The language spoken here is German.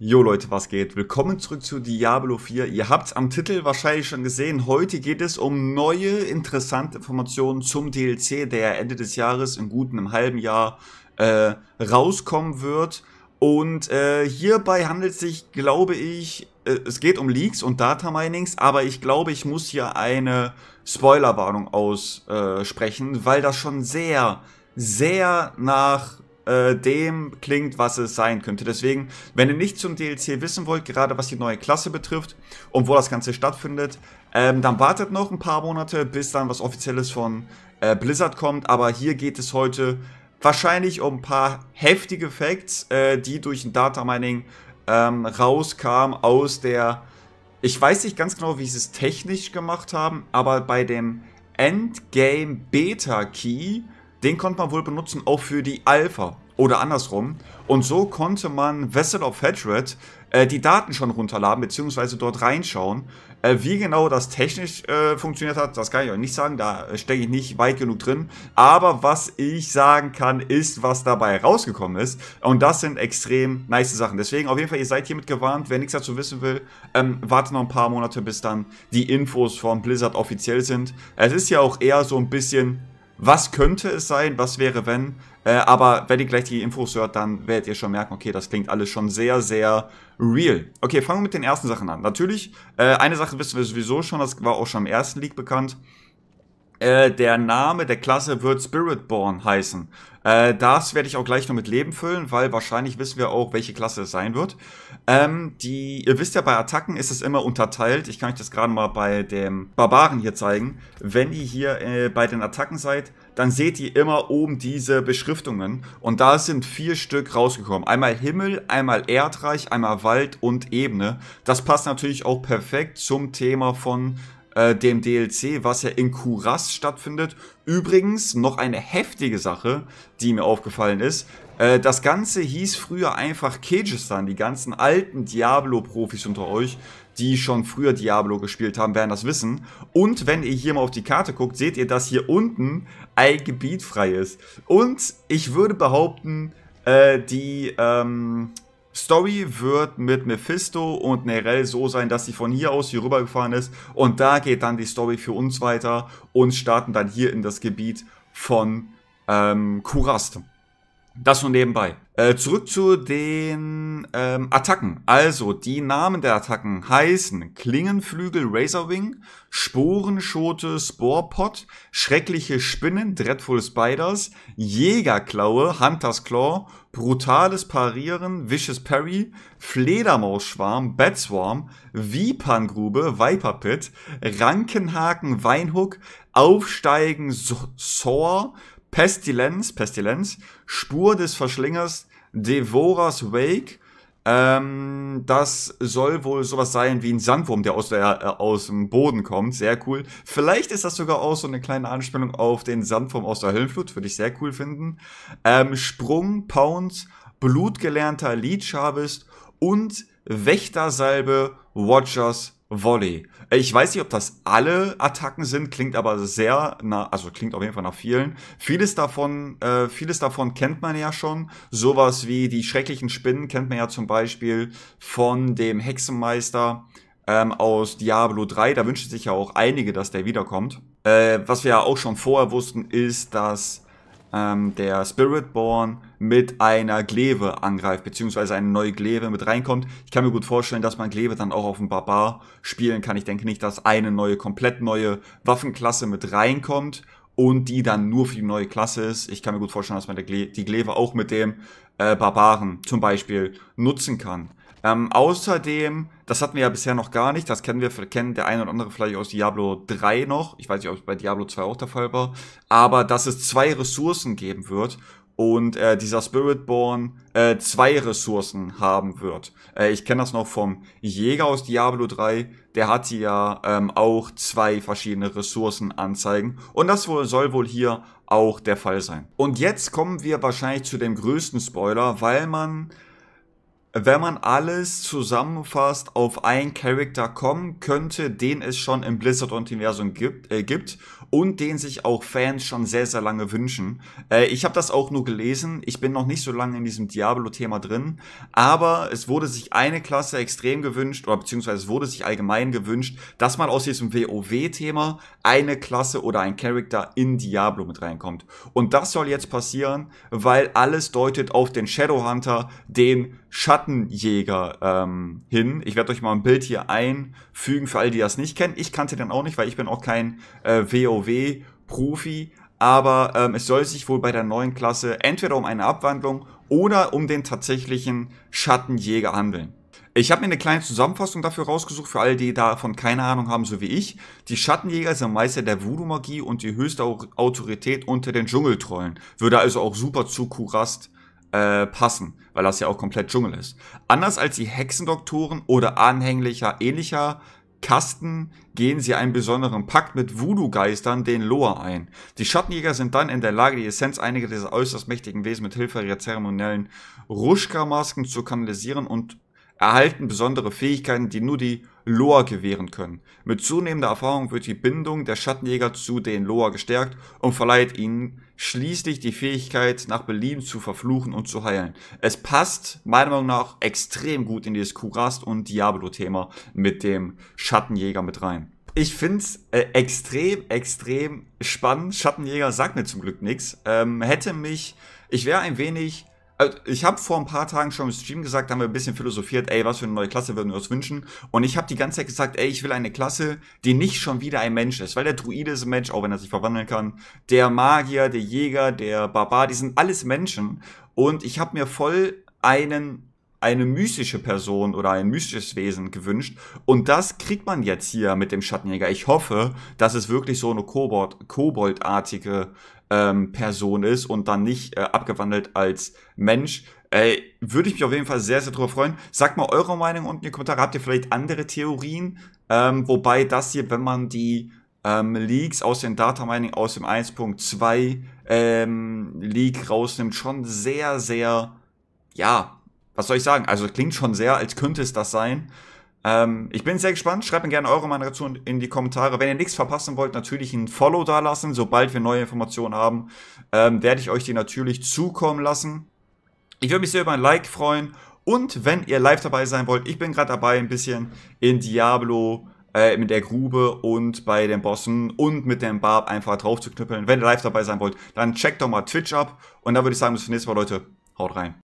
Jo Leute, was geht? Willkommen zurück zu Diablo 4. Ihr habt es am Titel wahrscheinlich schon gesehen. Heute geht es um neue interessante Informationen zum DLC, der Ende des Jahres in guten einem halben Jahr äh, rauskommen wird. Und äh, hierbei handelt es sich, glaube ich, äh, es geht um Leaks und Data Minings, aber ich glaube, ich muss hier eine Spoilerwarnung aussprechen, weil das schon sehr, sehr nach äh, dem klingt, was es sein könnte. Deswegen, wenn ihr nicht zum DLC wissen wollt, gerade was die neue Klasse betrifft und wo das Ganze stattfindet, ähm, dann wartet noch ein paar Monate, bis dann was Offizielles von äh, Blizzard kommt. Aber hier geht es heute wahrscheinlich um ein paar heftige Facts, äh, die durch ein Data Mining ähm, rauskam aus der. Ich weiß nicht ganz genau, wie sie es technisch gemacht haben, aber bei dem Endgame Beta Key den konnte man wohl benutzen auch für die Alpha oder andersrum. Und so konnte man Vessel of Hatred äh, die Daten schon runterladen, beziehungsweise dort reinschauen. Äh, wie genau das technisch äh, funktioniert hat, das kann ich euch nicht sagen, da stecke ich nicht weit genug drin. Aber was ich sagen kann, ist, was dabei rausgekommen ist. Und das sind extrem nice Sachen. Deswegen auf jeden Fall, ihr seid hiermit gewarnt. Wer nichts dazu wissen will, ähm, wartet noch ein paar Monate, bis dann die Infos von Blizzard offiziell sind. Es ist ja auch eher so ein bisschen was könnte es sein, was wäre wenn. Äh, aber wenn ihr gleich die Infos hört, dann werdet ihr schon merken, okay, das klingt alles schon sehr, sehr real. Okay, fangen wir mit den ersten Sachen an. Natürlich, äh, eine Sache wissen wir sowieso schon, das war auch schon im ersten League bekannt. Äh, der Name der Klasse wird Spiritborn heißen. Äh, das werde ich auch gleich noch mit Leben füllen, weil wahrscheinlich wissen wir auch, welche Klasse es sein wird. Ähm, die, ihr wisst ja, bei Attacken ist es immer unterteilt. Ich kann euch das gerade mal bei dem Barbaren hier zeigen. Wenn ihr hier äh, bei den Attacken seid, dann seht ihr immer oben diese Beschriftungen. Und da sind vier Stück rausgekommen. Einmal Himmel, einmal Erdreich, einmal Wald und Ebene. Das passt natürlich auch perfekt zum Thema von äh, dem DLC, was ja in Kuras stattfindet. Übrigens noch eine heftige Sache, die mir aufgefallen ist. Äh, das Ganze hieß früher einfach Kegistan. Die ganzen alten Diablo-Profis unter euch, die schon früher Diablo gespielt haben, werden das wissen. Und wenn ihr hier mal auf die Karte guckt, seht ihr, dass hier unten ein Gebiet frei ist. Und ich würde behaupten, äh, die, ähm, Story wird mit Mephisto und Nerel so sein, dass sie von hier aus hier rübergefahren ist und da geht dann die Story für uns weiter und starten dann hier in das Gebiet von ähm, Kurast. Das nur nebenbei. Äh, zurück zu den ähm, Attacken. Also, die Namen der Attacken heißen Klingenflügel Razorwing, Sporenschote Sporepot, Schreckliche Spinnen Dreadful Spiders, Jägerklaue Hunters Claw, Brutales Parieren Vicious Parry, Fledermausschwarm Batswarm, Viperngrube Viper Pit, Rankenhaken Weinhook, Aufsteigen Soar, Pestilenz, Pestilenz, Spur des Verschlingers, Devorers Wake. Ähm, das soll wohl sowas sein wie ein Sandwurm, der aus, der, äh, aus dem Boden kommt. Sehr cool. Vielleicht ist das sogar auch so eine kleine Anspielung auf den Sandwurm aus der Höllenflut. Würde ich sehr cool finden. Ähm, Sprung, Pounce, Blutgelernter Leech Harvest und Wächtersalbe Watchers Volley. Ich weiß nicht, ob das alle Attacken sind, klingt aber sehr, na, also klingt auf jeden Fall nach vielen. Vieles davon, äh, vieles davon kennt man ja schon. Sowas wie die schrecklichen Spinnen kennt man ja zum Beispiel von dem Hexenmeister ähm, aus Diablo 3. Da wünschen sich ja auch einige, dass der wiederkommt. Äh, was wir ja auch schon vorher wussten, ist, dass ähm, der Spiritborn mit einer Gleve angreift, beziehungsweise eine neue Gleve mit reinkommt. Ich kann mir gut vorstellen, dass man Gleve dann auch auf dem Barbar spielen kann. Ich denke nicht, dass eine neue, komplett neue Waffenklasse mit reinkommt und die dann nur für die neue Klasse ist. Ich kann mir gut vorstellen, dass man die Gleve auch mit dem äh, Barbaren zum Beispiel nutzen kann. Ähm, außerdem, das hatten wir ja bisher noch gar nicht, das kennen wir, kennen der eine oder andere vielleicht aus Diablo 3 noch. Ich weiß nicht, ob es bei Diablo 2 auch der Fall war. Aber dass es zwei Ressourcen geben wird und äh, dieser Spiritborn äh, zwei Ressourcen haben wird. Äh, ich kenne das noch vom Jäger aus Diablo 3, der hat ja ähm, auch zwei verschiedene Ressourcen anzeigen und das wohl, soll wohl hier auch der Fall sein. Und jetzt kommen wir wahrscheinlich zu dem größten Spoiler, weil man wenn man alles zusammenfasst, auf einen Charakter kommen könnte, den es schon im Blizzard-Universum gibt, äh, gibt und den sich auch Fans schon sehr, sehr lange wünschen. Äh, ich habe das auch nur gelesen. Ich bin noch nicht so lange in diesem Diablo-Thema drin, aber es wurde sich eine Klasse extrem gewünscht, oder beziehungsweise es wurde sich allgemein gewünscht, dass man aus diesem WoW-Thema eine Klasse oder ein Charakter in Diablo mit reinkommt. Und das soll jetzt passieren, weil alles deutet auf den Shadowhunter, den Schattenjäger ähm, hin. Ich werde euch mal ein Bild hier einfügen für alle, die das nicht kennen. Ich kannte den auch nicht, weil ich bin auch kein äh, WoW-Profi. Aber ähm, es soll sich wohl bei der neuen Klasse entweder um eine Abwandlung oder um den tatsächlichen Schattenjäger handeln. Ich habe mir eine kleine Zusammenfassung dafür rausgesucht, für alle, die davon keine Ahnung haben, so wie ich. Die Schattenjäger sind Meister der Voodoo-Magie und die höchste Autorität unter den Dschungeltrollen. Würde also auch super zu Kurast äh, passen, weil das ja auch komplett Dschungel ist. Anders als die Hexendoktoren oder anhänglicher ähnlicher Kasten gehen sie einen besonderen Pakt mit Voodoo-Geistern, den Loa, ein. Die Schattenjäger sind dann in der Lage, die Essenz einiger dieser äußerst mächtigen Wesen mit Hilfe ihrer zeremoniellen Ruschka-Masken zu kanalisieren und erhalten besondere Fähigkeiten, die nur die Loa gewähren können. Mit zunehmender Erfahrung wird die Bindung der Schattenjäger zu den Loa gestärkt und verleiht ihnen schließlich die Fähigkeit, nach Belieben zu verfluchen und zu heilen. Es passt meiner Meinung nach extrem gut in dieses Kurast und Diablo-Thema mit dem Schattenjäger mit rein. Ich find's äh, extrem, extrem spannend. Schattenjäger sagt mir zum Glück nichts. Ähm, hätte mich, ich wäre ein wenig ich habe vor ein paar Tagen schon im Stream gesagt, da haben wir ein bisschen philosophiert, ey, was für eine neue Klasse würden wir uns wünschen? Und ich habe die ganze Zeit gesagt, ey, ich will eine Klasse, die nicht schon wieder ein Mensch ist, weil der Druide ist ein Mensch, auch wenn er sich verwandeln kann. Der Magier, der Jäger, der Barbar, die sind alles Menschen. Und ich habe mir voll einen eine mystische Person oder ein mystisches Wesen gewünscht. Und das kriegt man jetzt hier mit dem Schattenjäger. Ich hoffe, dass es wirklich so eine Kobold-artige ähm, Person ist und dann nicht äh, abgewandelt als Mensch. Äh, würde ich mich auf jeden Fall sehr, sehr drüber freuen. Sagt mal eure Meinung unten in die Kommentare. Habt ihr vielleicht andere Theorien? Ähm, wobei das hier, wenn man die ähm, Leaks aus den Data Mining aus dem 1.2 ähm, Leak rausnimmt, schon sehr, sehr, ja, was soll ich sagen? Also klingt schon sehr, als könnte es das sein. Ähm, ich bin sehr gespannt. Schreibt mir gerne eure Meinung dazu in die Kommentare. Wenn ihr nichts verpassen wollt, natürlich ein Follow da lassen. Sobald wir neue Informationen haben, ähm, werde ich euch die natürlich zukommen lassen. Ich würde mich sehr über ein Like freuen. Und wenn ihr live dabei sein wollt, ich bin gerade dabei, ein bisschen in Diablo äh, mit der Grube und bei den Bossen und mit dem Barb einfach drauf zu knüppeln. Wenn ihr live dabei sein wollt, dann checkt doch mal Twitch ab. Und dann würde ich sagen, bis zum nächsten Mal, Leute. Haut rein.